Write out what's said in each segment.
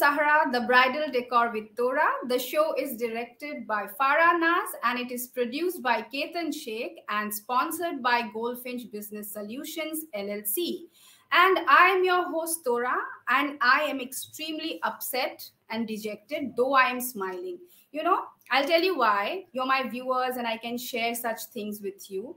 Sahrah, the bridal decor with Tora. The show is directed by Farah Naz and it is produced by Ketan Sheikh and sponsored by Goldfinch Business Solutions LLC. And I am your host, Tora, and I am extremely upset and dejected, though I am smiling. You know, I'll tell you why. You're my viewers, and I can share such things with you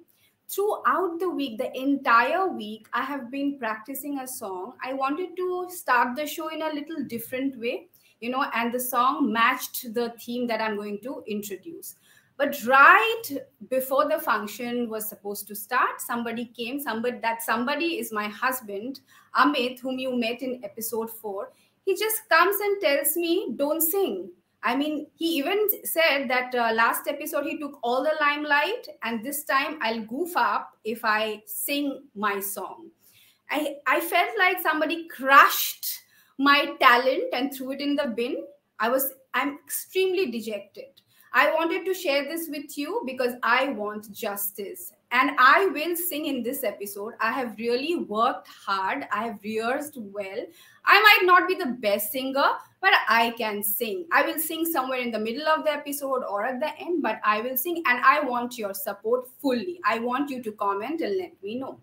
throughout the week, the entire week, I have been practicing a song. I wanted to start the show in a little different way, you know, and the song matched the theme that I'm going to introduce. But right before the function was supposed to start, somebody came, somebody that somebody is my husband, Amit, whom you met in episode four. He just comes and tells me, Don't sing I mean, he even said that uh, last episode he took all the limelight, and this time I'll goof up if I sing my song. I, I felt like somebody crushed my talent and threw it in the bin. I was, I'm extremely dejected. I wanted to share this with you because I want justice. And I will sing in this episode. I have really worked hard. I have rehearsed well. I might not be the best singer, but I can sing. I will sing somewhere in the middle of the episode or at the end, but I will sing. And I want your support fully. I want you to comment and let me know.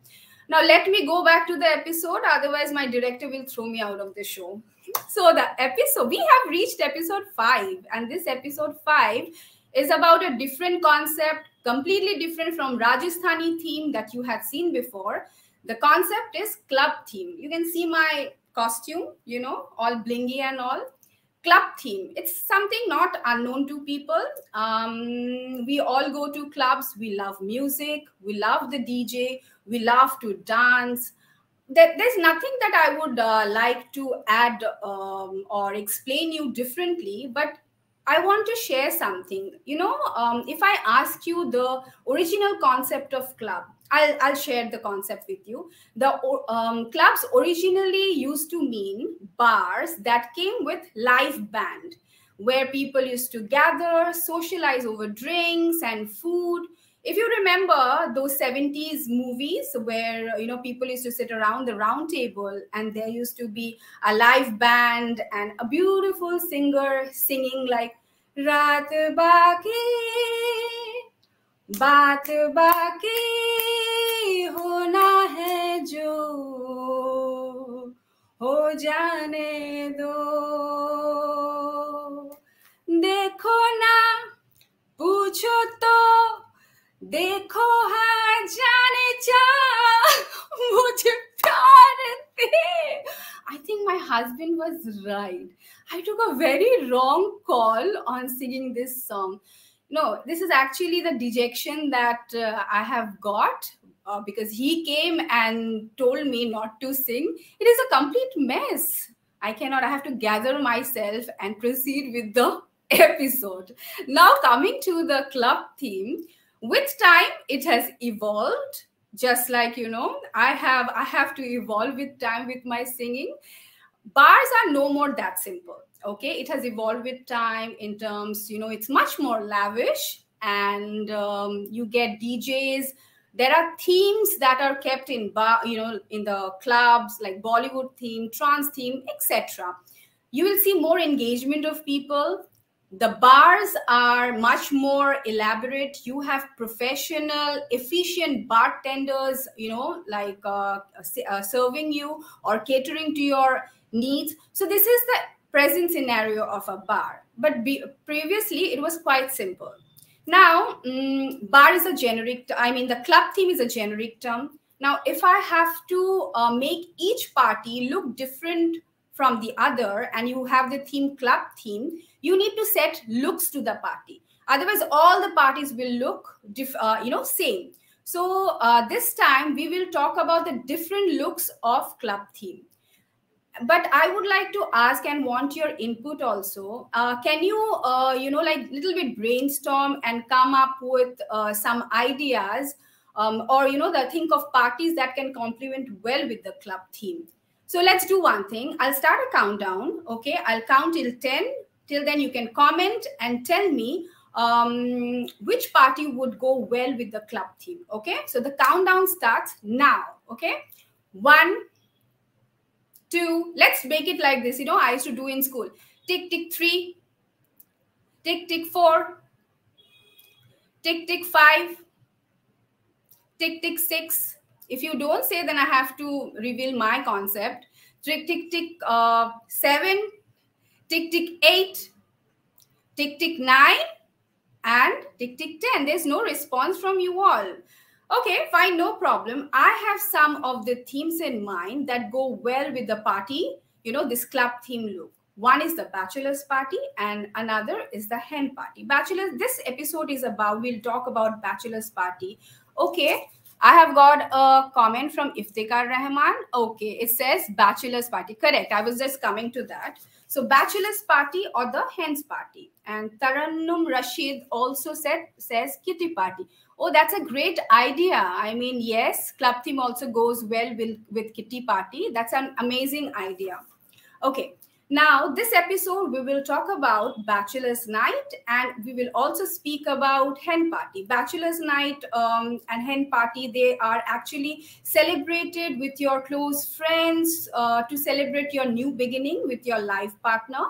Now, let me go back to the episode. Otherwise, my director will throw me out of the show. So, the episode, we have reached episode five, and this episode five is about a different concept, completely different from Rajasthani theme that you had seen before. The concept is club theme. You can see my costume, you know, all blingy and all. Club theme. It's something not unknown to people. Um, we all go to clubs. We love music. We love the DJ. We love to dance. There, there's nothing that I would uh, like to add um, or explain you differently, but I want to share something. You know, um, if I ask you the original concept of club, I'll, I'll share the concept with you. The um, clubs originally used to mean bars that came with live band, where people used to gather, socialize over drinks and food if you remember those 70s movies where you know people used to sit around the round table and there used to be a live band and a beautiful singer singing like Rat baaki baat baaki hona hai jo ho jaane do देखो हाँ जाने जा मुझे प्यार थे I think my husband was right. I took a very wrong call on singing this song no this is actually the dejection that uh, i have got uh, because he came and told me not to sing it is a complete mess i cannot i have to gather myself and proceed with the episode now coming to the club theme with time it has evolved just like you know i have i have to evolve with time with my singing. Bars are no more that simple okay? It has evolved with time in terms you know it's much more lavish and um, you get djs there are themes that are kept in bar you know in the clubs like bollywood theme trance theme etc you will see more engagement of people the bars are much more elaborate you have professional efficient bartenders you know like uh, uh, serving you or catering to your needs so this is the present scenario of a bar. But be, previously, it was quite simple. Now, um, bar is a generic, I mean, the club theme is a generic term. Now, if I have to uh, make each party look different from the other and you have the theme club theme, you need to set looks to the party. Otherwise, all the parties will look, uh, you know, same. So uh, this time we will talk about the different looks of club theme. But i would like to ask and want your input also. Uh, can you uh, you know like little bit brainstorm and come up with uh, some ideas um, or you know the think of parties that can complement well with the club theme? So let's do one thing. I'll start a countdown okay? I'll count till 10 till then you can comment and tell me um, which party would go well with the club theme okay so the countdown starts now okay one two. Let's make it like this. You know, I used to do in school. Tick, tick, three. Tick, tick, four. Tick, tick, five. Tick, tick, six. If you don't say, then I have to reveal my concept. Tick, tick, tick, uh, seven. Tick, tick, eight. Tick, tick, nine. And tick, tick, 10. There's no response from you all. Okay, fine, no problem. I have some of the themes in mind that go well with the party, you know, this club theme look. One is the bachelor's party and another is the hen party. bachelor this episode is about, we'll talk about bachelor's party. Okay, I have got a comment from Iftekhar Rahman. Okay, it says bachelor's party. Correct. I was just coming to that. So bachelor's party or the hens party. And Tarannum Rashid also said says kitty party. Oh, that's a great idea. I mean, yes, club theme also goes well with, with kitty party. That's an amazing idea. Okay, now, this episode, we will talk about Bachelor's Night and we will also speak about Hen Party. Bachelor's Night um, and Hen Party, they are actually celebrated with your close friends uh, to celebrate your new beginning with your life partner.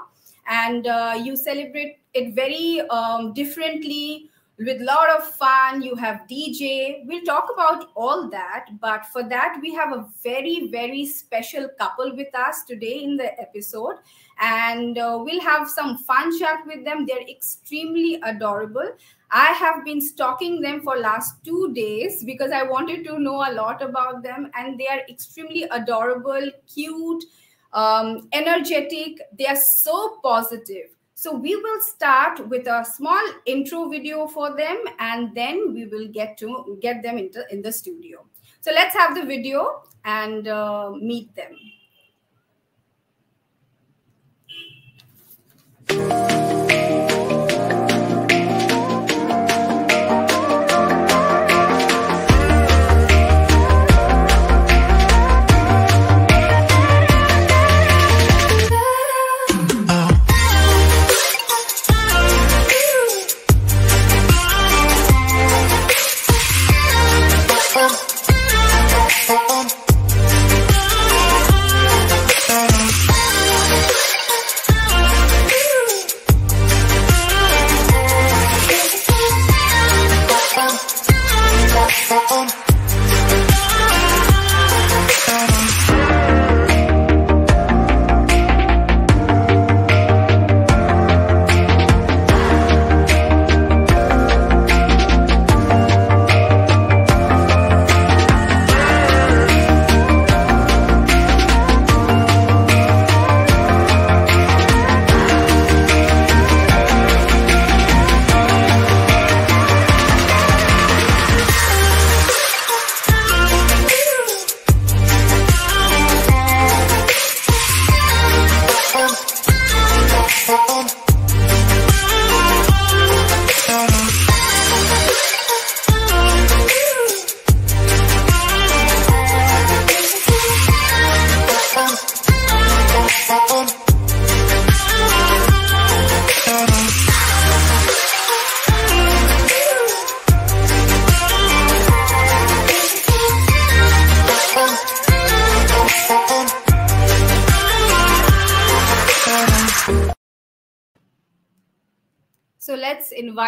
And uh, you celebrate it very um, differently with a lot of fun. You have DJ. We'll talk about all that. But for that, we have a very, very special couple with us today in the episode. And uh, we'll have some fun chat with them. They're extremely adorable. I have been stalking them for last two days because I wanted to know a lot about them. And they are extremely adorable, cute, um, energetic. They are so positive so we will start with a small intro video for them and then we will get to get them into in the studio. So let's have the video and uh, meet them.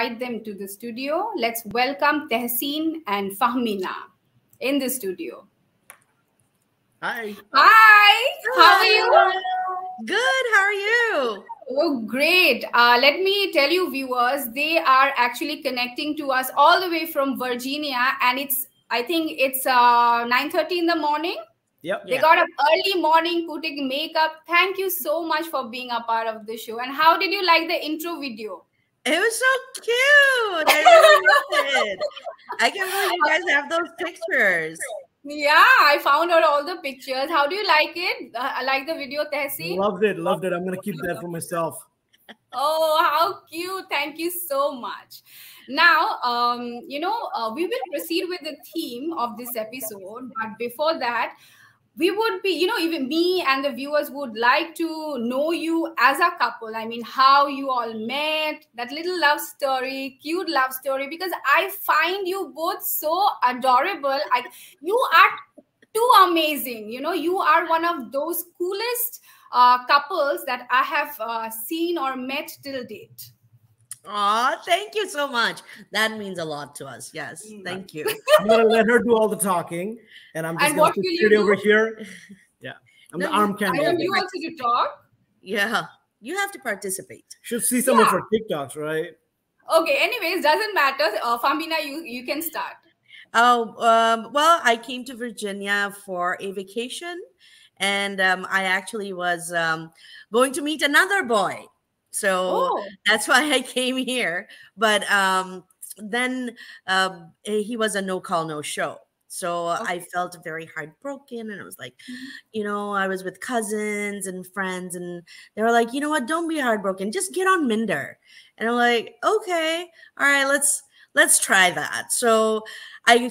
Invite them to the studio. Let's welcome Tehseen and Fahmina in the studio. Hi. Hi. How are you? Good. How are you? Oh, great. Uh, let me tell you, viewers, they are actually connecting to us all the way from Virginia, and it's I think it's uh, 9:30 in the morning. Yep. They yeah. got up early morning putting makeup. Thank you so much for being a part of the show. And how did you like the intro video? It was so cute. I really loved it. I can't believe you guys have those pictures. Yeah, I found out all the pictures. How do you like it? Uh, I like the video, Tehseen. Loved it, loved it. I'm gonna keep that for myself. Oh, how cute! Thank you so much. Now, um, you know, uh, we will proceed with the theme of this episode, but before that, we would be, you know, even me and the viewers would like to know you as a couple. I mean, how you all met, that little love story, cute love story, because I find you both so adorable. I, you are too amazing. You know, you are one of those coolest uh, couples that I have uh, seen or met till date. Aw, thank you so much. That means a lot to us. Yes, Mm. thank you. I'm gonna let her do all the talking, and I'm just And gonna sit will over here. Yeah, I'm No, the you- arm I candle. want you also to talk. Yeah, you have to participate. Should see some of her TikToks, right? Okay, anyways, doesn't matter. Uh, Fahmina, you, you can start. Oh, um, well, I came to Virginia for a vacation, and um, I actually was um, going to meet another boy. So Oh, that's why I came here. But um, then um, eh, he was a no call, no show. So I felt very heartbroken. And I was like, Mhm. you know, I was with cousins and friends, and they were like, you know what, don't be heartbroken. Just get on Minder. And I'm like, okay, all right, let's let's try that. So I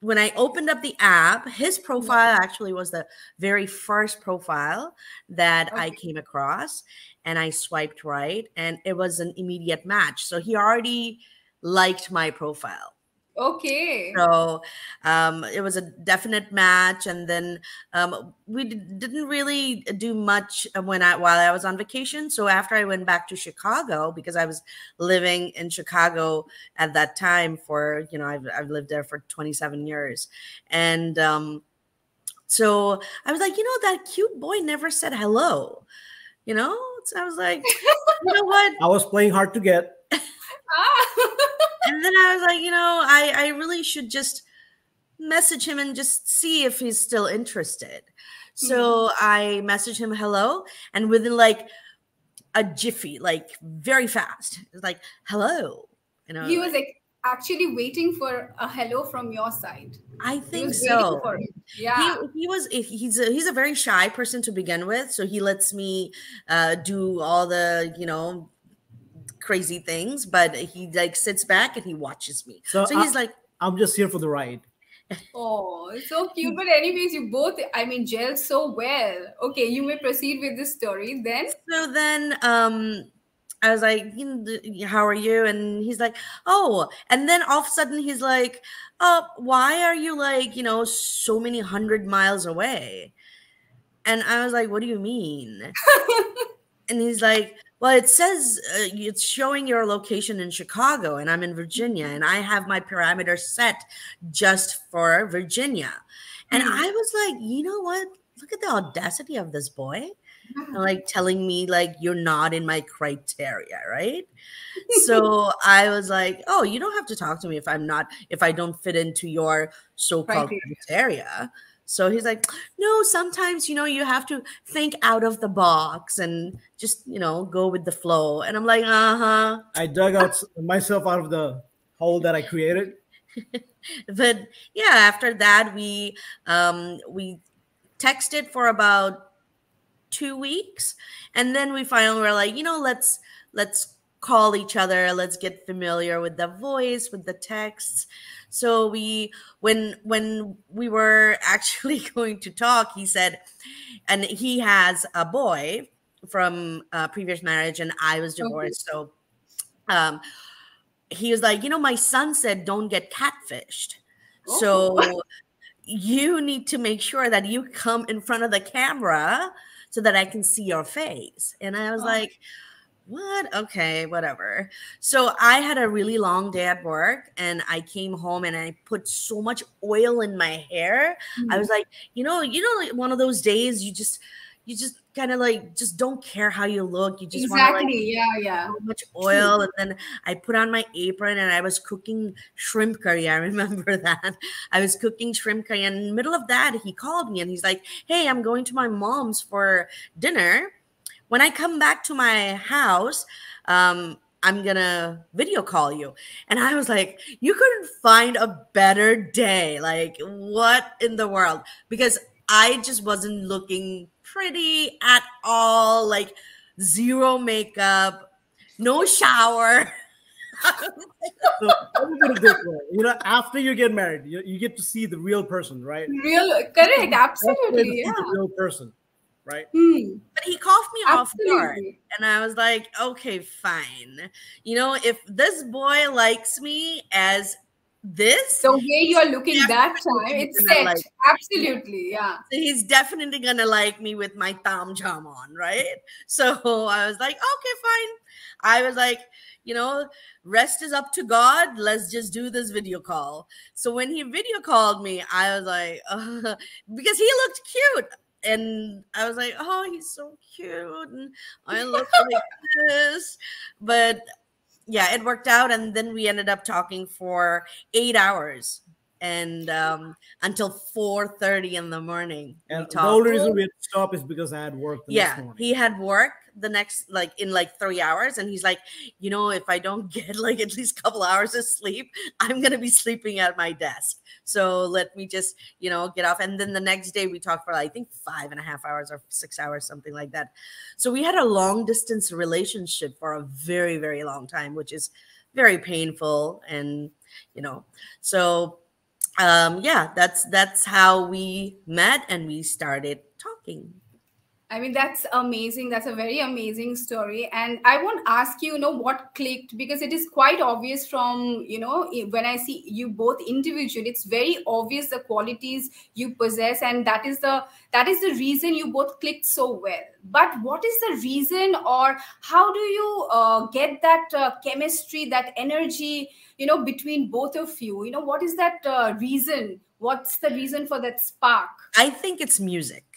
when I opened up the app, his profile actually was the very first profile that I came across and I swiped right and it was an immediate match. So he already liked my profile. okay. So um, it was a definite match, and then um, we didn't really do much when I while I was on vacation. So after I went back to Chicago, because I was living in Chicago at that time for you know I've I've lived there for 27 years, and um, so I was like, you know, that cute boy never said hello. You know, so I was like, you know what? I was playing hard to get. Ah. and then I was like, you know, I I really should just message him and just see if he's still interested. So I messaged him hello, and within like a jiffy, like very fast, it's like hello. You know, he was like actually waiting for a hello from your side. I think was so. Yeah. He, he was he's a, he's a very shy person to begin with, so he lets me uh, do all the you know crazy things, but he like sits back and he watches me. So, So I, he's like. I'm just here for the ride. Oh, it's so cute. But anyways, you both, I mean, gel so well. Okay, you may proceed with this story then. so then um I was like, you know, th- how are you? And he's like, oh. And then all of a sudden he's like, oh, why are you like, you know, so many hundred miles away? And I was like, what do you mean? and he's like, well, it says uh, it's showing your location in Chicago, and I'm in Virginia, and I have my parameters set just for Virginia. And Hmm. I was like, you know what? Look at the audacity of this boy like telling me like you're not in my criteria right? So i was like oh you don't have to talk to me if i'm not if i don't fit into your so-called Criteria. criteria. So he's like no sometimes you know you have to think out of the box and just you know go with the flow. And i'm like uh-huh. I dug out myself out of the hole that I created. but yeah after that we um we texted for about two weeks and then we finally were like you know let's let's call each other let's get familiar with the voice with the texts so we when when we were actually going to talk he said and he has a boy from a previous marriage and i was Okay. divorced so um he was like you know my son said don't get catfished Oh. so you need to make sure that you come in front of the camera so that I can see your face. And I was Oh. like, what? Okay, whatever. So I had a really long day at work and I came home and I put so much oil in my hair. I mm-hmm. was like, you know, you know, like one of those days you just you just kind of like just don't care how you look. You just want to like yeah, yeah. so much oil and then i put on my apron and i was cooking shrimp curry i remember that. I was cooking shrimp curry and in the middle of that he called me and he's like hey i'm going to my mom's for dinner. When i come back to my house um i'm gonna video call you. And i was like you couldn't find a better day. Like what in the world? Because i just wasn't looking pretty at all like zero makeup, no shower. So let me put it this way. You know, after you get married, you, you get to see the real person, right? Real, correct. That's where you Absolutely. Yeah. the real person, right? Hmm, but he caught me off guard. And I was like, okay, fine. You know, if this boy likes me as this the way you're looking that time, it's set. like- Absolutely, yeah. he's definitely gonna like me with my tam jam on, right? So I was like, okay, fine. I was like, you know, rest is up to God. Let's just do this video call. So when he video called me, I was like, uh, because he looked cute. And I was like, oh, he's so cute. And I look like this. But yeah, it worked out. And then we ended up talking for eight hours and um until 4 30 in the morning we the only reason we had to stop is because I had work the next yeah morning. he had work the next like in like three hours and he's like you know if i don't get like at least a couple hours of sleep i'm gonna be sleeping at my desk. So let me just you know get off. And then the next day we talked for i think five and a half hours or six hours something like that. So we had a long distance relationship for a very very long time which is very painful and you know. So um yeah that's that's how we met and we started talking I mean, that's amazing. That's a very amazing story. And I won't ask you, you know, what clicked because it is quite obvious from, you know, when I see you both individually, it's very obvious the qualities you possess. And that is the that is the reason you both clicked so well. But what is the reason or how do you uh, get that uh, chemistry, that energy, you know, between both of you? You know, what is that uh, reason? What's the reason for that spark? i think it's music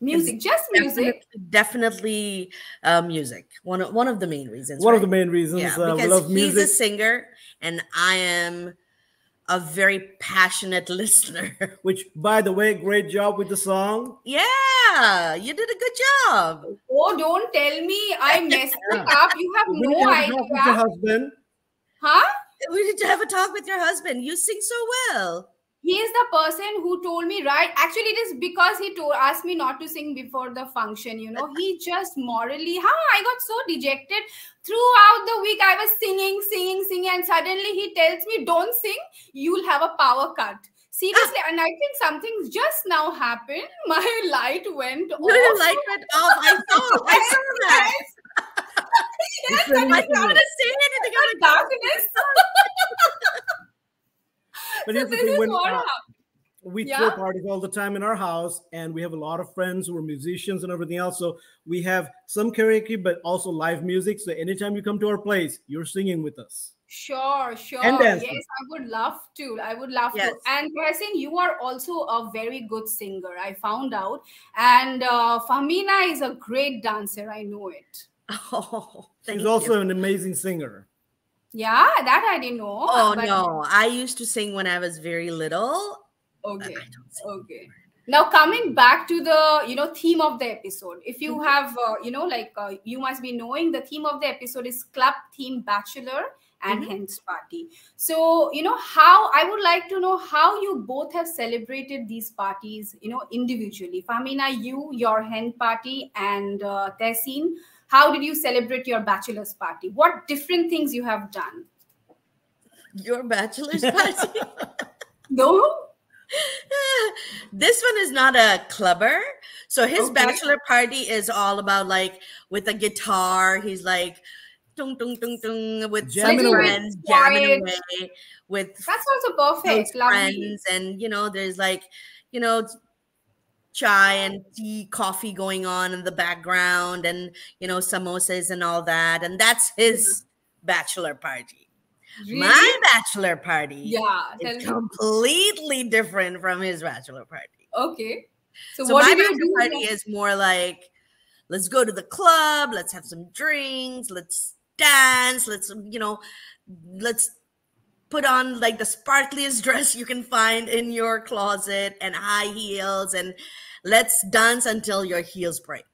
Music, just music. Definitely, definitely uh, music. One of one of the main reasons. One of the main reasons yeah, uh, we because love he's a singer and I am a very passionate listener. which, by the way, great job with the song. yeah, you did a good job. Oh, don't tell me I messed Yeah. up. You have We no need to have a talk with your husband. Huh? We need to have a talk with your husband. You sing so well. He is the person who told me, right? Actually, it is because he told asked me not to sing before the function. You know, he just morally, huh? I got so dejected throughout the week. I was singing, singing, singing, and suddenly he tells me, "Don't sing. You'll have a power cut." Seriously, and I think something just now happened. My light went off. Your light went off. I saw. I saw that. Yes, It's and I I didn't want started to say anything. I'm in like, darkness. But so here's the thing: is when what uh, happened. we Yeah. throw parties all the time in our house, and we have a lot of friends who are musicians and everything else. So we have some karaoke, but also live music. So anytime you come to our place, you're singing with us. Sure, sure. And Yes. I would love to. I would love Yes. to. And Prasin, you are also a very good singer. I found out. And uh, Fahmina is a great dancer. I know it. Oh, thank She's you. also an amazing singer. Yeah, that I didn't know. Oh but- no, I used to sing when I was very little. Okay. I don't sing Okay. Now coming back to the you know theme of the episode. If you Mhm. have uh, you know like uh, you must be knowing the theme of the episode is club theme bachelor and Mhm. hence party. So you know how I would like to know how you both have celebrated these parties you know individually. Fahmina, you your hen party and uh, Tehseen, how did you celebrate your bachelor's party? What different things you have done? Your bachelor's party. No. this one is not a clubber. So his Okay. bachelor party is all about like with a guitar. He's like tung tung tung tung with Jamming some friends jamming Quiet. away with That's also perfect. those Lovely. friends and you know there's like you know chai and tea coffee going on in the background and you know samosas and all that and that's his bachelor party Really? my bachelor party yeah. Is me. completely different from his bachelor party Okay. So, so what my bachelor do? party is more like let's go to the club let's have some drinks let's dance let's you know let's put on like the sparkliest dress you can find in your closet and high heels and let's dance until your heels break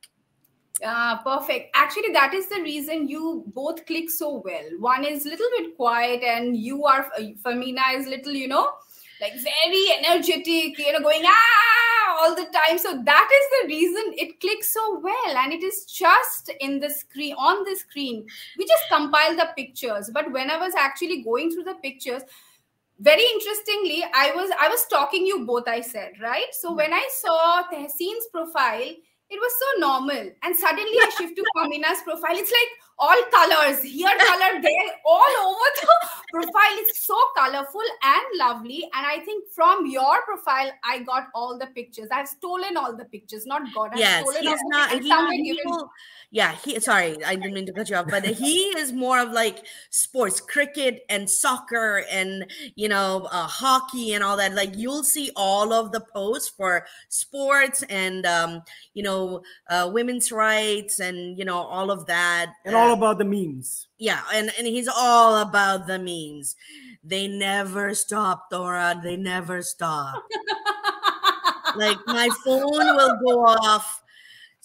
Ah, perfect. Actually, that is the reason you both click so well. One is little bit quiet, and you are uh, Fahmina is little, you know, like very energetic, you know, going ah all the time. So that is the reason it clicks so well, and it is just in the screen on the screen. We just compile the pictures, but when I was actually going through the pictures, very interestingly, I was I was talking you both. I said right. So when I saw Tehseen's profile, it was so normal, and suddenly I shift to Fahmina's profile. It's like all colors here, color there, all over the profile. It's so colorful, and lovely. And I think from your profile, I got all the pictures. I've stolen all the pictures, not god I've yes, he's not. He, he given- will- yeah, he. Sorry, I didn't mean to cut you off, but he is more of like sports, cricket and soccer, and you know, uh, hockey and all that. Like you'll see all of the posts for sports and um, you know, uh, women's rights and you know all of that. And uh, all about the memes. yeah and and he's all about the memes they never stop dora they never stop like my phone will go off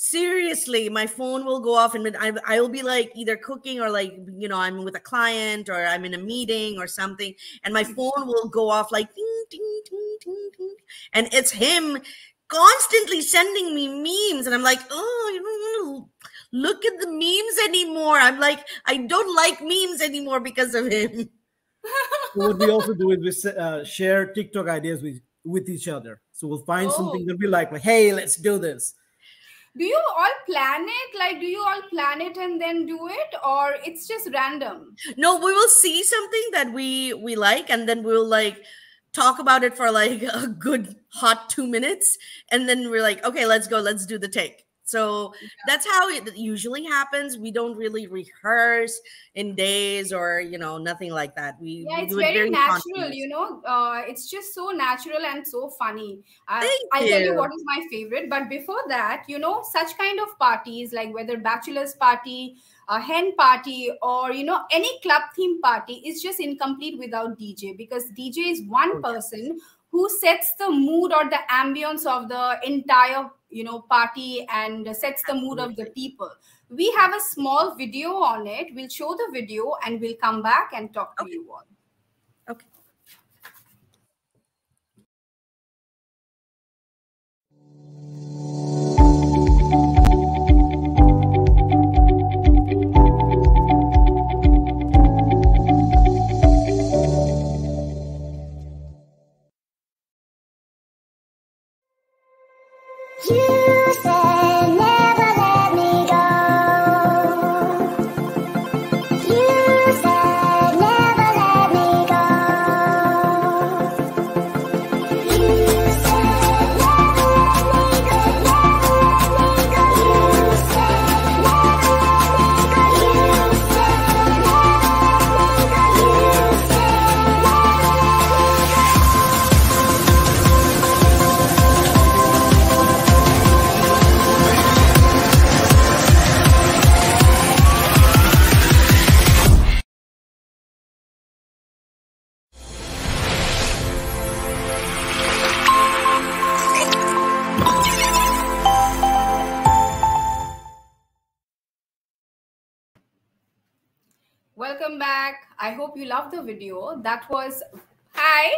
seriously my phone will go off and I, I will be like either cooking or like you know i'm with a client or i'm in a meeting or something and my phone will go off like ding, ding, ding, ding, ding. and it's him constantly sending me memes and i'm like oh you don't want to look at the memes anymore i'm like i don't like memes anymore because of him So what we also do is we uh, share TikTok ideas with with each other. So we'll find Oh. something that we like, like, hey, let's do this. do you all plan it? Like, do you all plan it and then do it, or it's just random? no we will see something that we we like and then we'll like talk about it for like a good hot two minutes and then we're like okay let's go let's do the take so that's how it usually happens we don't really rehearse in days or you know nothing like that we, Yeah, we it's do it very, natural, you know. Uh, it's just so natural and so funny. I, Thank I'll tell you you. what is my favorite. But before that, you know, such kind of parties, like whether bachelor's party, a hen party, or you know, any club theme party, is just incomplete without DJ because DJ is one Okay. person who sets the mood or the ambience of the entire you know party and sets the mood of the people. We have a small video on it. We'll show the video and we'll come back and talk to Okay. you all back. I hope you loved the video. That was hi.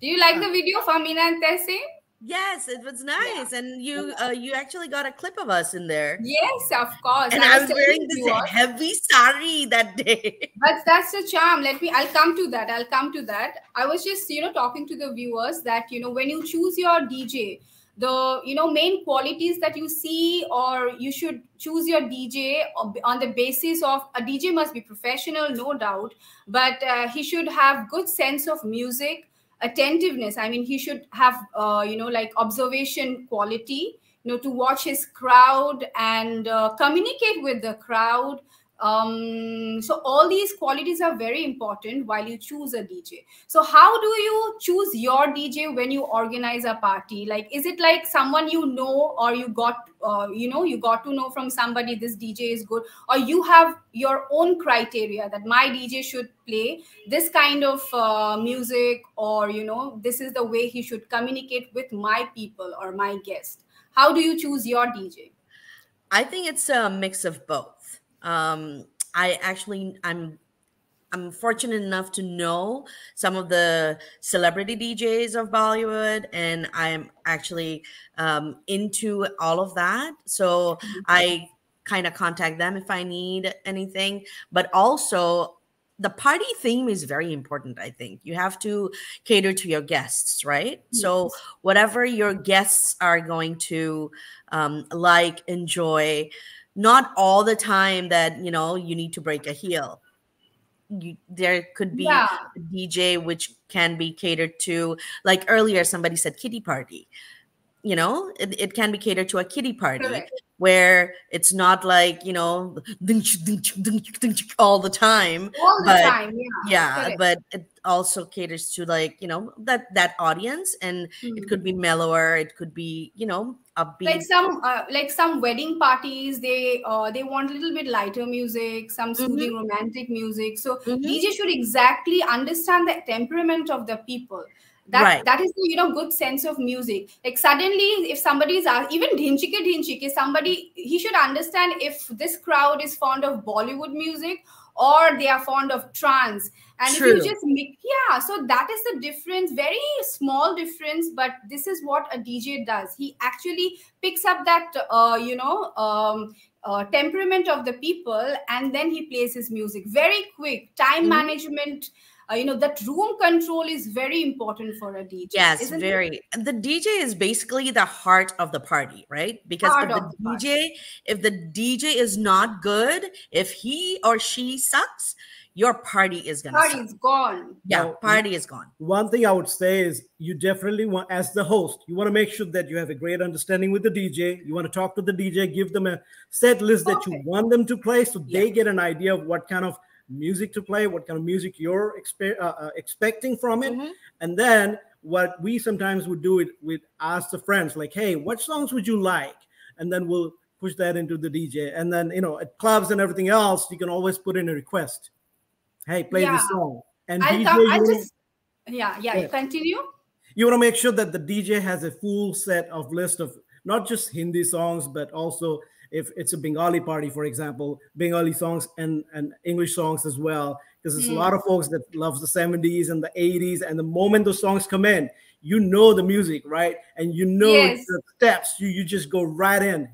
Do you like the video of amina and tessie yes it was nice. And you uh, you actually got a clip of us in there. Yes of course. And I i was wearing this heavy sari that day. But that's the charm. Let me i'll come to that. I'll come to that. I was just you know talking to the viewers that you know when you choose your dj the you know main qualities that you see or you should choose your dj on the basis of a dj must be professional no doubt but uh, he should have good sense of music attentiveness. I mean he should have uh, you know like observation quality you know to watch his crowd and uh, communicate with the crowd um so all these qualities are very important while you choose a dj so how do you choose your dj when you organize a party? Like is it like someone you know or you got uh, you know you got to know from somebody this dj is good or you have your own criteria that my dj should play this kind of uh, music or you know this is the way he should communicate with my people or my guest? How do you choose your dj I think it's a mix of both. Um, I actually I'm I'm fortunate enough to know some of the celebrity DJs of Bollywood, and I'm actually um, into all of that. So I kind of contact them if I need anything. But also, the party theme is very important. I think you have to cater to your guests, right? So whatever your guests are going to um, like, enjoy, not all the time that you know you need to break a heel you, there could be Yeah. a DJ which can be catered to. Like earlier, somebody said kitty party. You know, it, it can be catered to a kitty party Correct. where it's not like you know all the time. All the But- time. Yeah. Yeah, correct. but it also caters to like you know that that audience, and Mhm. it could be mellower. It could be you know upbeat. like some uh, like some wedding parties they uh, they want a little bit lighter music some soothing romantic music so Mhm. dj should exactly understand the temperament of the people that Right. that is the you know good sense of music. Like suddenly if somebody is asked, even dhinchike dhinchike somebody he should understand if this crowd is fond of bollywood music or they are fond of trance. And if you just mix yeah so that is the difference very small difference but this is what a dj does. He actually picks up that uh, you know um, uh, temperament of the people and then he plays his music. Very quick time Mhm. management uh, you know that room control is very important for a dj Yes, isn't it? very. The DJ is basically the heart of the party, right? Because if of the the party. DJ, if the DJ is not good, if he or she sucks, your party is gonna party suck. is gone Yeah, Now, party is gone. One thing I would say is you definitely want, as the host, you want to make sure that you have a great understanding with the DJ. You want to talk to the DJ, give them a set list that you want them to play so they get an idea of what kind of music to play, what kind of music you're expe- uh, uh, expecting from it. Mhm. And then what we sometimes would do it with ask the friends, like, hey, what songs would you like? And then we'll push that into the DJ. And then, you know, at clubs and everything else, you can always put in a request. Hey, play Yeah. this song. And i'll, DJ, you I'll just yeah yeah Yeah. continue you want to make sure that the DJ has a full set of list of not just Hindi songs, but also if it's a Bengali party, for example, Bengali songs and, and English songs as well. Because there's a Hmm. lot of folks that loves the 70s and the 80s, and the moment those songs come in, you know the music, right? And you know Yes. the steps. You you just go right in.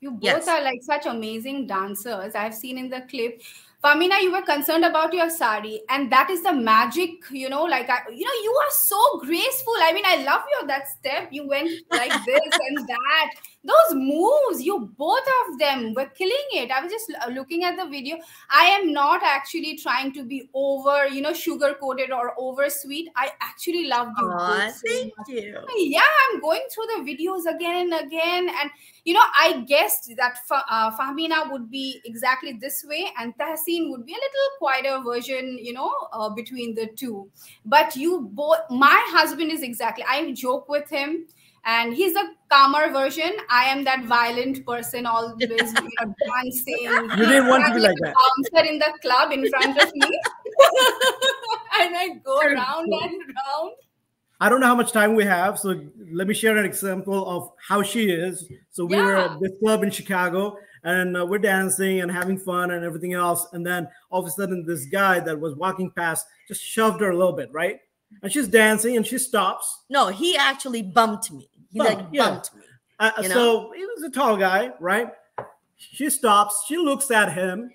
You both Yes. are like such amazing dancers. I've seen in the clip. Fahmina, you were concerned about your sari, and that is the magic, you know. Like, I, you know, you are so graceful. I mean, I love your that step. You went like this and that. Those moves, you both of them were killing it. I was just looking at the video. I am not actually trying to be over, you know, sugar coated or over sweet. I actually love you Aw, both so thank much you. yeah i'm going through the videos again and again and you know i guessed that uh, fahmina would be exactly this way and Tehseen would be a little quieter version you know uh, between the two but you both my husband is exactly i joke with him and he's a calmer version i am that violent person always you know, dancing You didn't want to be like that. bouncer in the club in front of me and i go round and round I don't know how much time we have, so let me share an example of how she is. So we were at this club in Chicago, and uh, we're dancing and having fun and everything else. And then all of a sudden, this guy that was walking past just shoved her a little bit, right? And she's dancing, and she stops. No, he actually bumped me. He like Bumped, yeah. me. Uh, You know? so he was a tall guy, right? She stops. She looks at him,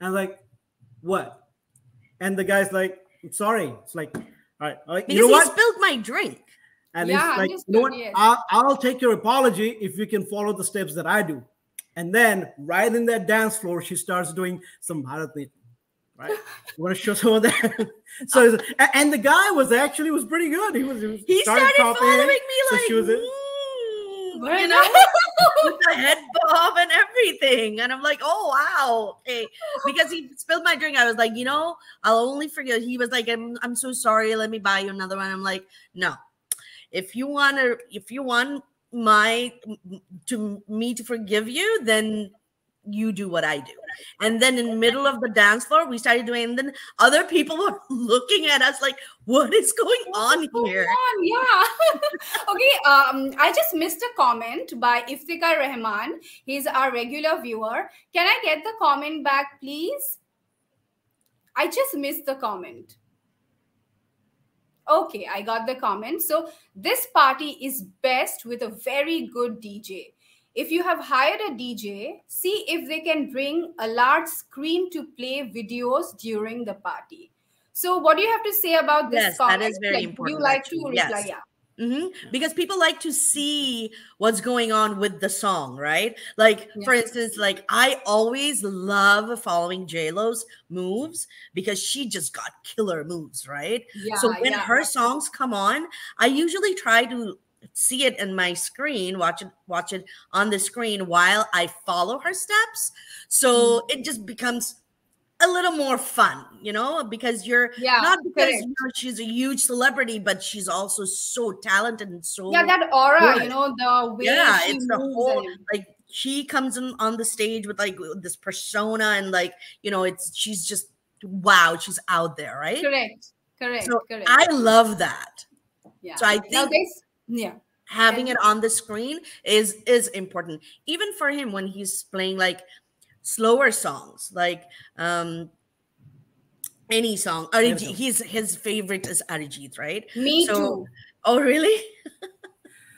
and like, what? And the guy's like, "I'm sorry." It's like, all right, all right. Because you know he what? spilled my drink. And Yeah, it's like, understood, you know what? yes. I'll, I'll take your apology if you can follow the steps that I do. And then right in that dance floor, she starts doing some Bharatanatyam. Right? You want to show some of that? so, it's- and the guy was actually was pretty good. He was. was He started copying. following me so like, she was in- "Mm," Right. you know, with the head bob and everything. And I'm like, oh wow, hey, Because he spilled my drink. I was like, you know, I'll only forget. He was like, I'm, I'm so sorry. Let me buy you another one. I'm like, no. If you want to, if you want my to me to forgive you, then you do what I do. And then in the middle of the dance floor, we started doing, and then other people were looking at us like, what is going on here? on? Yeah. okay. Um, I just missed a comment by Iftekhar Rahman. He's our regular viewer. Can I get the comment back, please? I just missed the comment. Okay, I got the comment. So this party is best with a very good DJ. If you have hired a DJ, see if they can bring a large screen to play videos during the party. So, what do you have to say about this Yes, that is very Like, important, you like to reply? Yes. Yeah. hmm Because people like to see what's going on with the song, right? Like, for instance, like I always love following J Lo's moves because she just got killer moves, right? Yeah, so when yeah. her songs come on, I usually try to see it in my screen, watch it, watch it on the screen while I follow her steps. So Mm-hmm. it just becomes a little more fun, you know, because you're Yeah, not because you know, she's a huge celebrity, but she's also so talented and so yeah, that aura, good. you know, the way yeah, she it's the whole and- like she comes in on the stage with like this persona and like you know it's she's just wow she's out there right correct, correct, so correct. i love that yeah. so i now think this, yeah, having it on the screen is is important. Even for him when he's playing like slower songs like um any song Arijit, he's his favorite is Arijit, right? Me So- too. oh really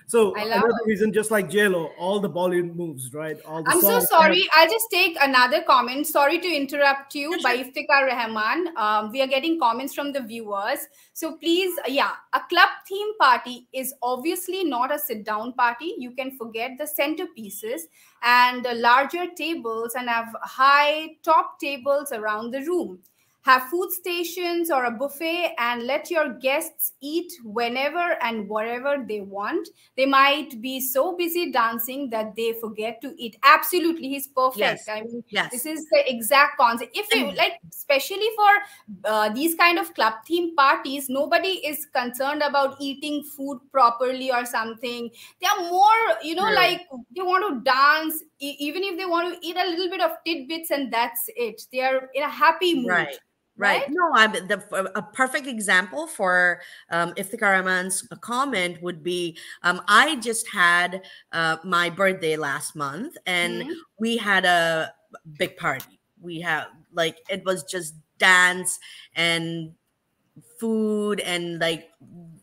So another it. reason, just like JLo, all the Bollywood moves, right? All the I'm so sorry. I'll just take another comment. Sorry to interrupt you by Iftekhar Rahman. Um, we are getting comments from the viewers. So please, yeah, a club theme party is obviously not a sit down party. You can forget the centerpieces and the larger tables and have high top tables around the room. Have food stations or a buffet and let your guests eat whenever and wherever they want. They might be so busy dancing that they forget to eat. Absolutely, he's perfect. Yes. I mean, yes this is the exact concept. If you like, especially for uh, these kind of club theme parties, nobody is concerned about eating food properly or something. They are more, you know, like they want to dance, e- even if they want to eat a little bit of tidbits, and that's it. They are in a happy mood. right right, right? no i'm the a perfect example for um Iftekhar Rahman's comment would be um i just had uh my birthday last month and Mhm. we had a big party we have like it was just dance and food and like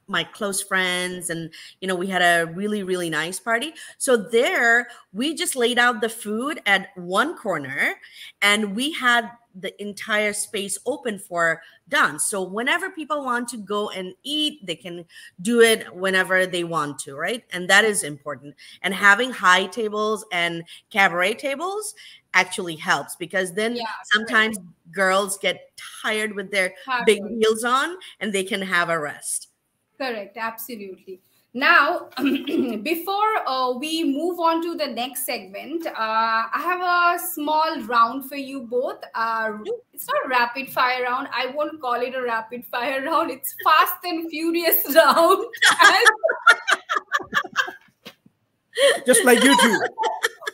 my close friends and you know we had a really really nice party. So there we just laid out the food at one corner and we had the entire space open for dance. So whenever people want to go and eat they can do it whenever they want to right? And that is important. And having high tables and cabaret tables actually helps because then Yeah, sometimes girls get tired with their big Hard heels on and they can have a rest Correct, absolutely. Now, before uh, we move on to the next segment, uh, I have a small round for you both. Uh, it's not rapid fire round. I won't call it a rapid fire round. It's fast and furious round. Just like you two.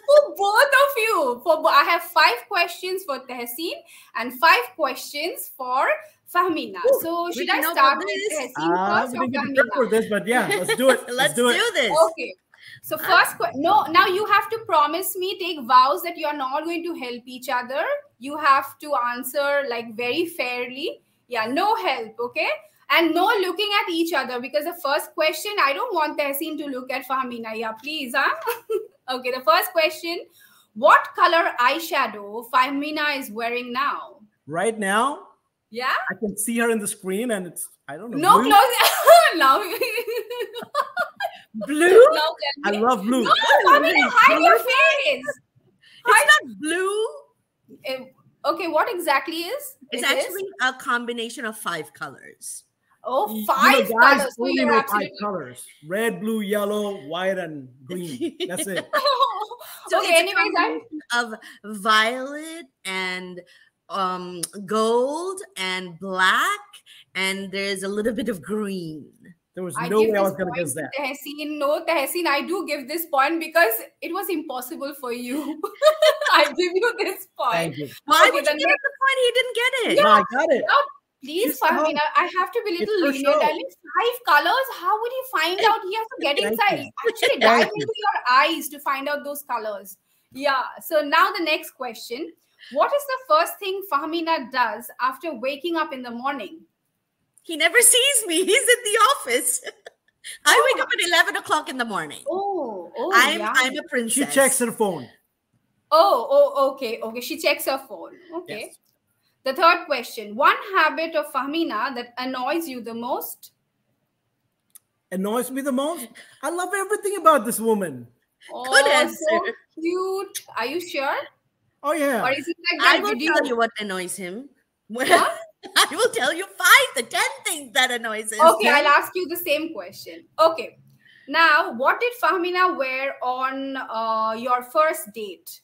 for both of you, for I have five questions for Tehseen and five questions for Fahmina. So should I start about with this. Tehseen Ah, first or didn't get prepared for this, but yeah, let's do it. let's, do, it. do, it. this Okay. So first, que- no. Now you have to promise me, take vows that you are not going to help each other. You have to answer like very fairly. Yeah, no help. Okay, and no looking at each other because the first question I don't want Tehseen to look at Fahmina. Yeah, please, huh? okay. The first question: What color eyeshadow Fahmina is wearing now? Right now, Yeah. I can see her in the screen, and it's I don't know. No blue. close. now. blue now I tell me. love blue. No, Fahmina, hide your face. it's not blue Eh, okay, what exactly is? it's It is? actually a combination of five colors oh You know, guys colors. Only you're know five colors: red, blue, yellow, white, and green. That's it. so okay. it's a Anyways, I combination of violet and um gold and black and there's a little bit of green There was no give way I was gonna point guess that. Tehseen. No, Tehseen, I do give this point because it was impossible for you. I give you this point. Thank you. why Okay, would the you give the point he didn't get it No, I got it. Please, Just how- Fahmina, I have to be a little lenient. show. I five colors. How would he find out? He has to get inside. you. Actually, Thank dive into your eyes to find out those colors. Yeah. So now the next question: What is the first thing Fahmina does after waking up in the morning? he never sees me he's in the office i wake up at 11 o'clock in the morning Oh, oh, i'm yeah. i'm a princess. She checks her phone. Oh, oh, okay, okay. She checks her phone. Okay. Yes. The third question: One habit of Fahmina that annoys you the most? annoys me the most? I love everything about this woman. Oh, answer. so cute. Are you sure? Oh yeah. Or is it like I will video? tell you what annoys him. Huh? I will tell you five to ten things that annoys him. Okay, I'll ask you the same question. Okay. Now, what did Fahmina wear on uh, your first date?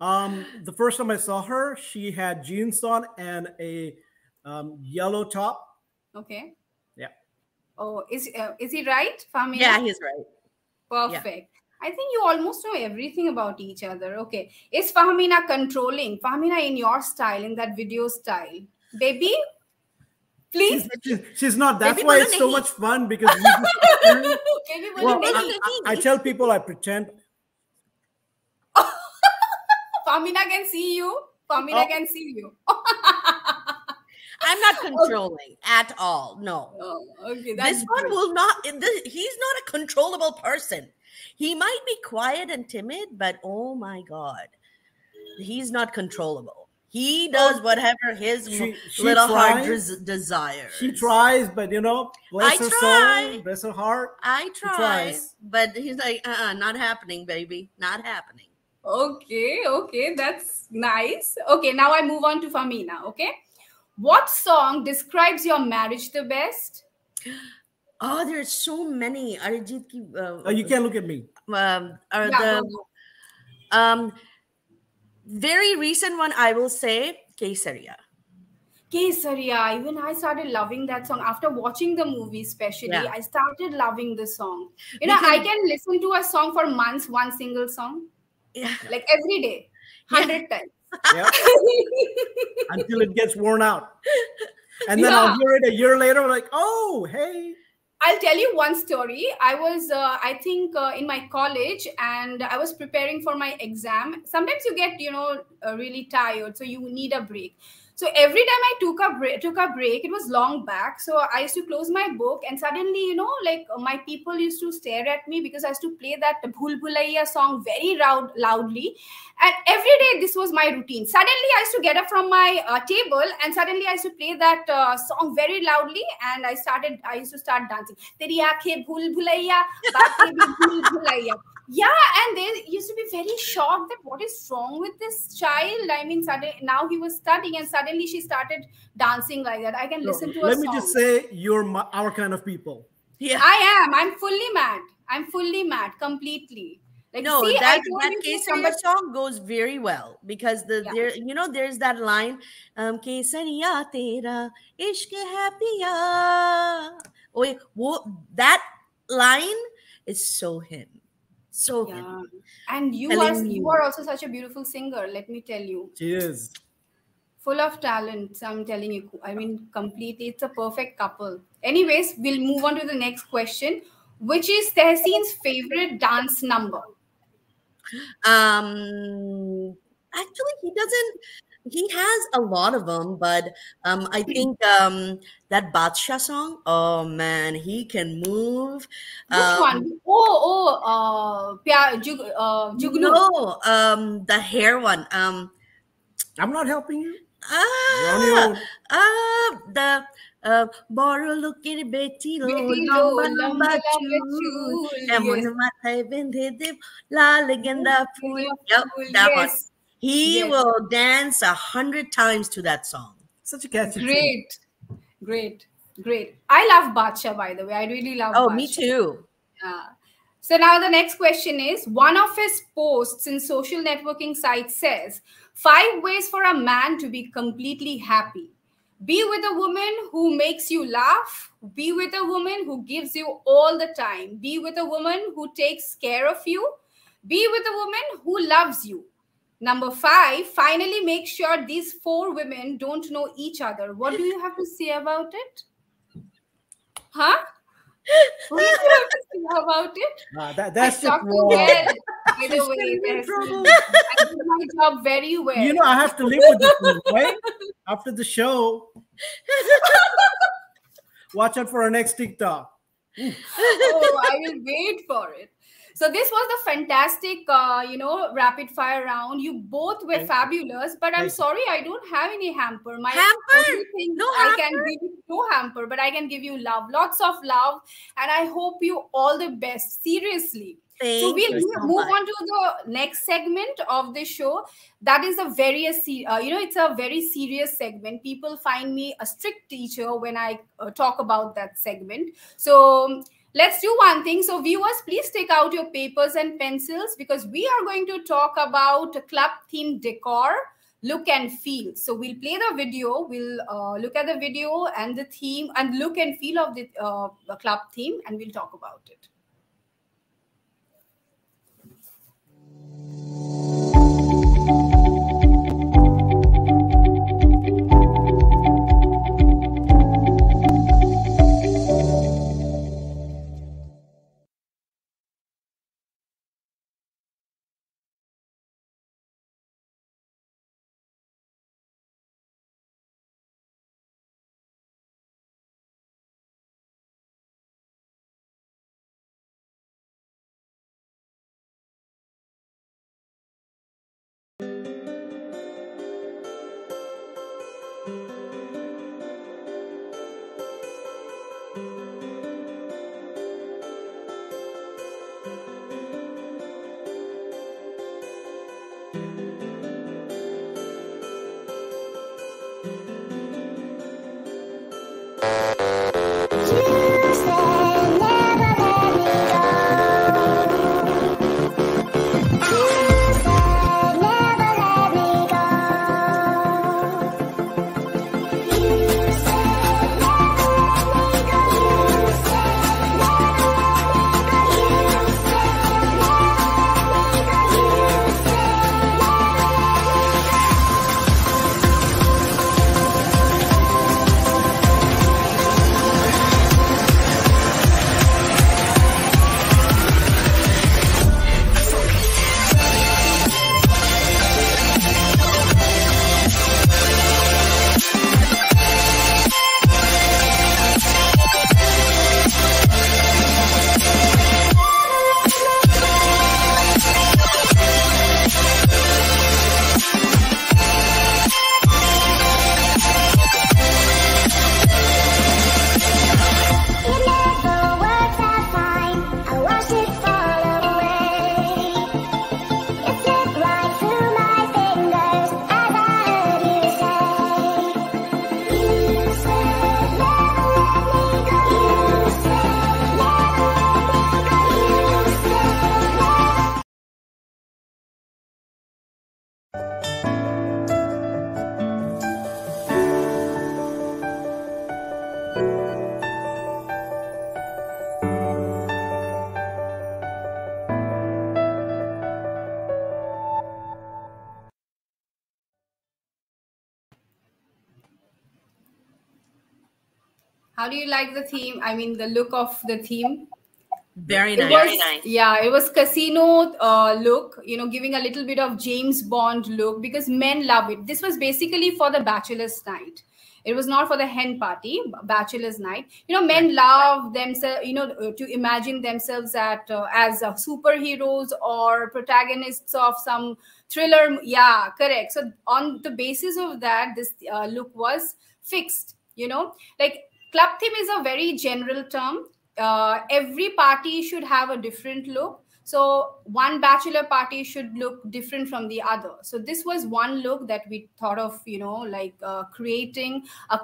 Um, the first time I saw her, she had jeans on and a um, yellow top. Okay. Yeah. Oh, is uh, is he right, Fahmina? Yeah, he's right. Perfect. I think you almost know everything about each other. Okay. Is Fahmina controlling? Fahmina, in your style, in that video style, baby, please. She's, she's not. That's baby why it's so much fun because well, I, I, I, tell people I pretend. Fahmina can see you. Fahmina oh. can see you. I'm not controlling okay. at all. No. Oh, okay. That's this one will not. This, he's not a controllable person. He might be quiet and timid, but oh my God, he's not controllable. He does whatever his She- she little heart des- desires. She tries, but you know, bless I her try. soul, bless her heart. I try, tries. but he's like, uh, uh not happening, baby, not happening. Okay, okay, that's nice. Okay, now I move on to Fahmina. Okay, what song describes your marriage the best? Oh, there's so many. Arijit ki, uh, Oh, you can't look at me. um, are Yeah, the go, go. um very recent one I will say Kesariya. Kesariya. Even I started loving that song after watching the movie. Especially, Yeah. I started loving the song. You know, I can listen to a song for months, one single song, Yeah. like every day, hundred times. Yeah. Until it gets worn out. And then I'll hear it a year later, like, oh, hey. I'll tell you one story. I was, uh, I think, uh, in my college, and I was preparing for my exam. Sometimes you get, you know, uh, really tired, so you need a break. So every time I took a break, took a break, it was long back. So I used to close my book, and suddenly, you know, like uh, my people used to stare at me because I used to play that Bhul Bhulaiya song very loud, loudly. And every day, this was my routine. Suddenly, I used to get up from my uh, table, and suddenly I used to play that uh, song very loudly, and I started. I used to start dancing. Teri bhul bhulaiya, bhul bhulaiya yeah and they used to be very shocked that what is wrong with this child. I mean suddenly now he was studying and suddenly she started dancing like that. I can So, listen to a let me song just say, you're my, our kind of people. Yeah. i am. I'm fully mad. I'm fully mad completely. Like no, see, that told that you to Kesariya song goes very well because the Yeah. there you know there's that line um Kesariya tera ishq hai piya oh yeah, wo, that line is so him so him yeah and you Telling are you you. are also such a beautiful singer let me tell you. She is. full of talent i'm telling you. I mean completely it's a perfect couple. Anyways we'll move on to the next question which is Tehseen's favorite dance number? Um actually he doesn't he has a lot of them, but um, I think um, that Badshah song. Oh man, he can move. Which um, one? Oh, oh, uh, Pya, Jug, uh, Jugnu. No, um, the hair one. Um, I'm not helping you. Ah, ah, the uh, Boro looking Betty Lamba La Legenda Pool. Yep, that one he Yes. will dance a hundred times to that song Such a catchy tune. great, great, great. I love Badshah, by the way. I really love. oh me too Yeah. So now the next question is one of his posts in social networking sites says five ways for a man to be completely happy. Be with a woman who makes you laugh. Be with a woman who gives you all the time. Be with a woman who takes care of you. Be with a woman who loves you. Number five, finally make sure these four women don't know each other. What do you have to say about it? Huh? What do you have to say about it? Ah, that, that's I just to wrong. well, by the way. getting in I did my job very well. You know, I have to live with this one, right? After the show, watch out for our next TikTok. oh, I will wait for it. So this was the fantastic, uh, you know, rapid fire round. You both were Thank fabulous, but I'm sorry I don't have any hamper. My Hamper? thing No I hamper? can give you no hamper, but I can give you love, lots of love, and I hope you all the best. Seriously. Thank so we'll so move much. on to the next segment of the show. That is a very, uh, you know, it's a very serious segment. People find me a strict teacher when I uh, talk about that segment. So let's do one thing. So viewers, please take out your papers and pencils because we are going to talk about a club theme decor look and feel. So we'll play the video. We'll uh, look at the video and the theme and look and feel of the, uh, the club theme and we'll talk about it how do you like the theme? I mean the look of the theme? Very nice. was Very nice. yeah it was casino uh, look you know giving a little bit of james bond look because men love it. This was basically for the bachelor's night. It was not for the hen party bachelor's night. You know men love themselves you know uh, to imagine themselves at uh, as uh, superheroes or protagonists of some thriller yeah correct. So on the basis of that this uh, look was fixed you know? Like club theme is a very general term. Uh, every party should have a different look. So one bachelor party should look different from the other. So this was one look that we thought of you know like uh, creating a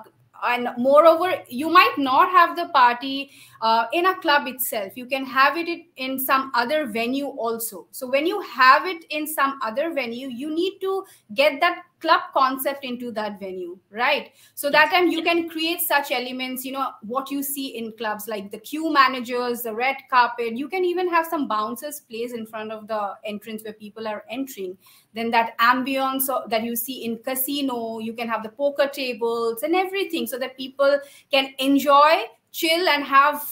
and moreover you might not have the party uh, in a club itself. You can have it in some other venue also. So when you have it in some other venue you need to get that club concept into that venue right? So that time you can create such elements you know what you see in clubs like the queue managers the red carpet. You can even have some bouncers placed in front of the entrance where people are entering. Then that ambience that you see in casino you can have the poker tables and everything so that people can enjoy chill and have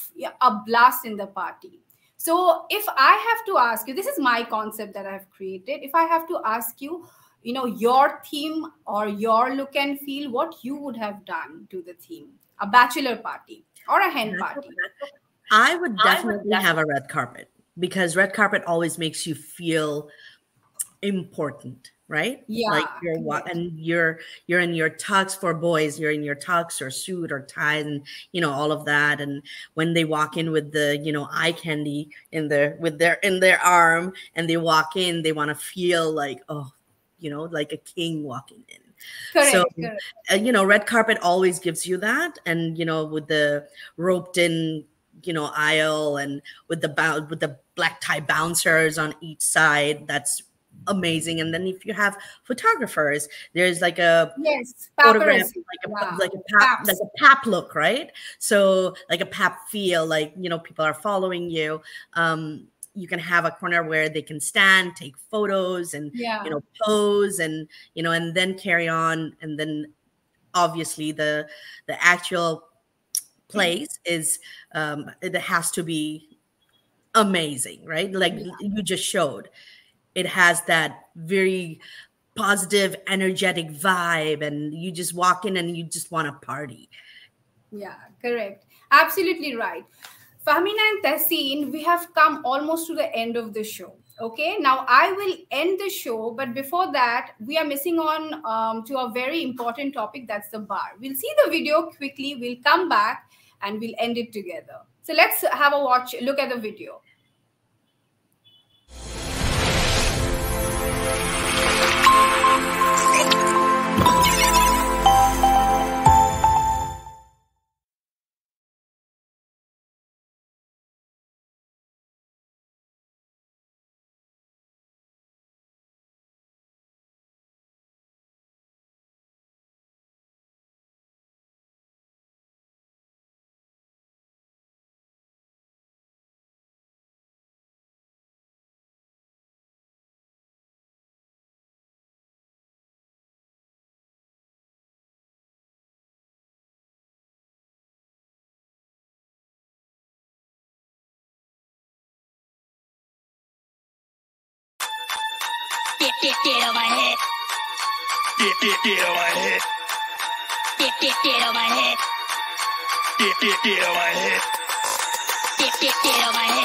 a blast in the party. So if i have to ask you this is my concept that i've created. If i have to ask you you know your theme or your look and feel what you would have done to the theme a bachelor party or a hen party I would definitely have a red carpet because red carpet always makes you feel important. right? Yeah, like you're wa- correct. and you're you're in your tux for boys. You're in your tux or suit or tie, and you know all of that. And when they walk in with the you know eye candy in their with their in their arm, and they walk in, they want to feel like oh, you know, like a king walking in Correct. so correct. uh, you know red carpet always gives you that and you know with the roped in you know aisle and with the bou- with the black tie bouncers on each side that's amazing and then if you have photographers there's like a Yes, photograph like a Yeah. like a pap Paps. like a pap look right so like a pap feel like you know people are following you um you can have a corner where they can stand take photos and Yeah. you know pose and you know and then carry on and then obviously the the actual place is um it has to be amazing right like Yeah. you just showed it has that very positive energetic vibe and you just walk in and you just want to party Yeah, correct. Absolutely right. Fahmina and Tehseen, we have come almost to the end of the show. Okay, now I will end the show, but before that, we are missing on um, to a very important topic that's the bar. We'll see the video quickly, we'll come back and we'll end it together. So let's have a watch, look at the video. Get, get, get on my head. Get, get, get on my head. Get, get, get on my head. Get, get, get on my head. Get, get, get on my head.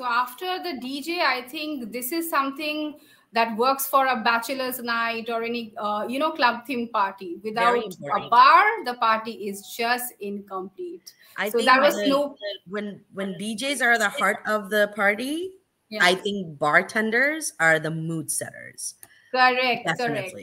So after the DJ, I think this is something that works for a bachelor's night or any uh, you know club theme party. Without a bar, the party is just incomplete. i So think that was no- when when djs are the heart of the party Yeah, i think bartenders are the mood setters correct, correct.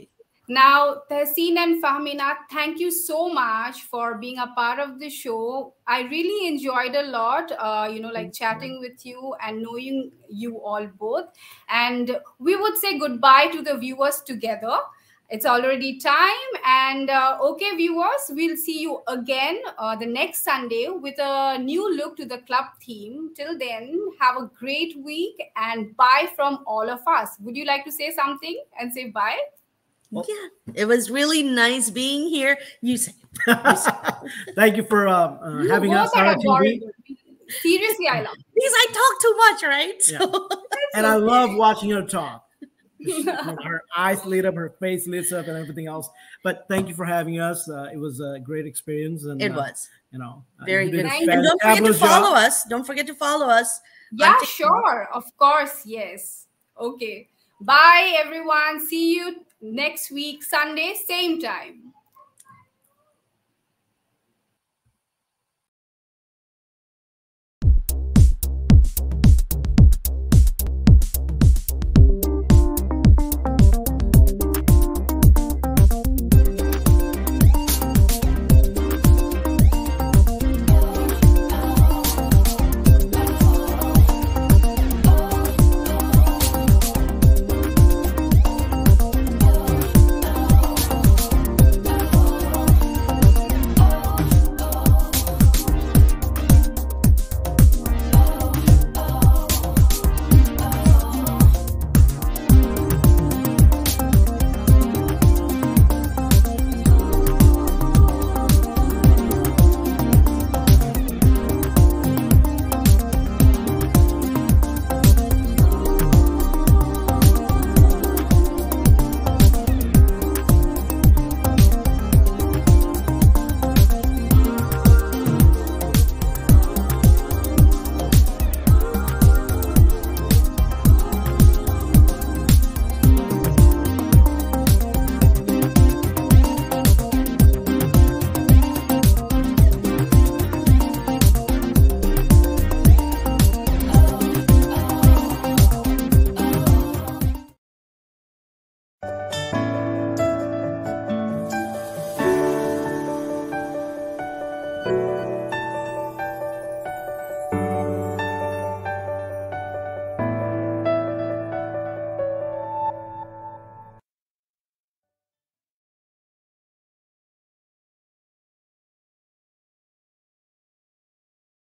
Now, Tehseen and Fahmina, thank you so much for being a part of the show. I really enjoyed a lot, uh, you know, like chatting with you and knowing you all both. And we would say goodbye to the viewers together. It's already time. And uh, okay, viewers, we'll see you again uh, the next Sunday with a new look to the club theme. Till then, have a great week and bye from all of us. Would you like to say something and say bye? Well- yeah, it was really nice being here. You say, Thank you for uh, uh, You having us on TV. Seriously, I love because I talk too much, right? So And I love watching her talk. She- her eyes lit up, her face lit up, and everything else. But thank you for having us. Uh, it was a great experience, and it uh, was you know uh, very good. And don't forget to fabulous job. follow us. Don't forget to follow us. Yeah, sure. Of course. Yes. Okay. Bye, everyone. See you next week, Sunday, same time.